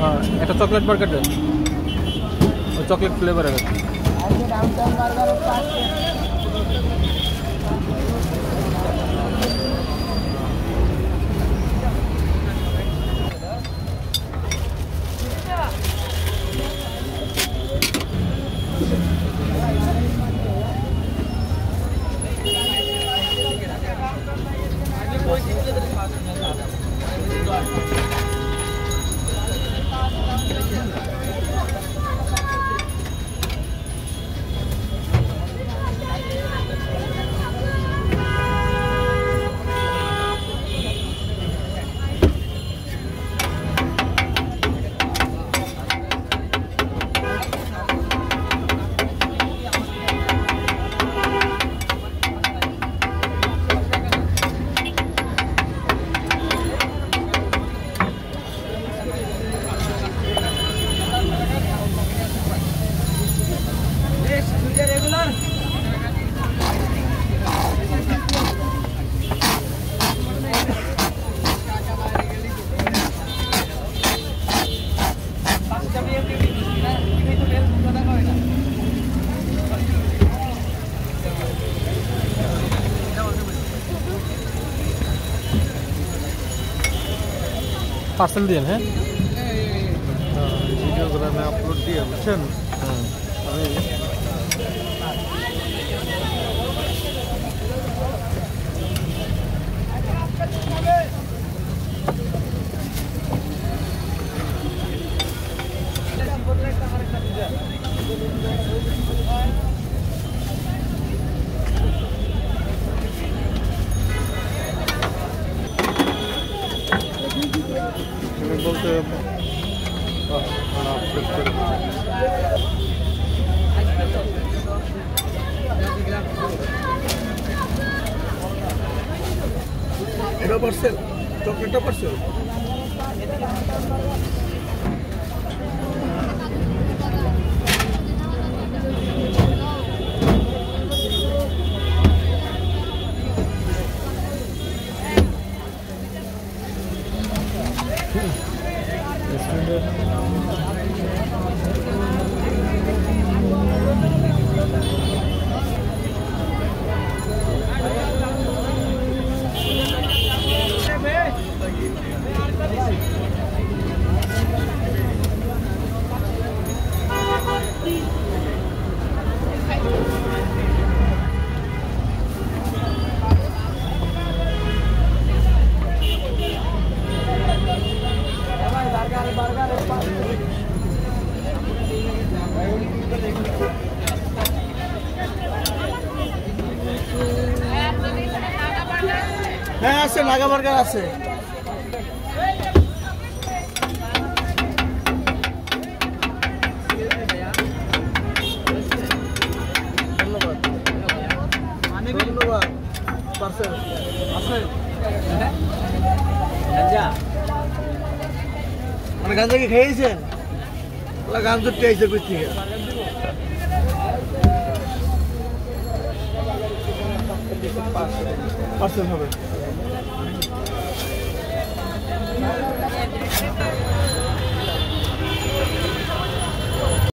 हाँ एक chocolate burger और चॉकलेट फ्लेवर है হ্যাঁ ভিডিওগুলো আমি আপলোড দিয়ে বুঝছেন আমি আমি বলতে আহ, এটা পার্সেল চকলেটটা পার্সেল Thank you. হ্যাঁ আছে নাগা বার্গার আছে ধন্যবাদ ধন্যবাদ পার্সেল আছে মানে গাঞ্জা কি খেয়েছেন গাঞ্জা টেয়েছে কই থেকে পার্সেল হবে